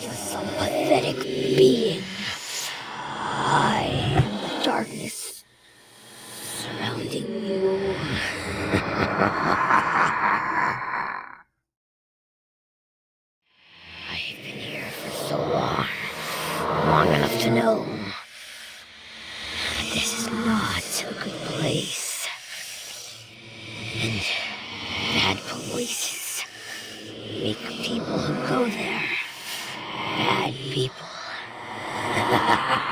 You're some pathetic being. I am the darkness surrounding you. I've been here for so long, long enough to know that this is not a good place. And bad places make people who go there people.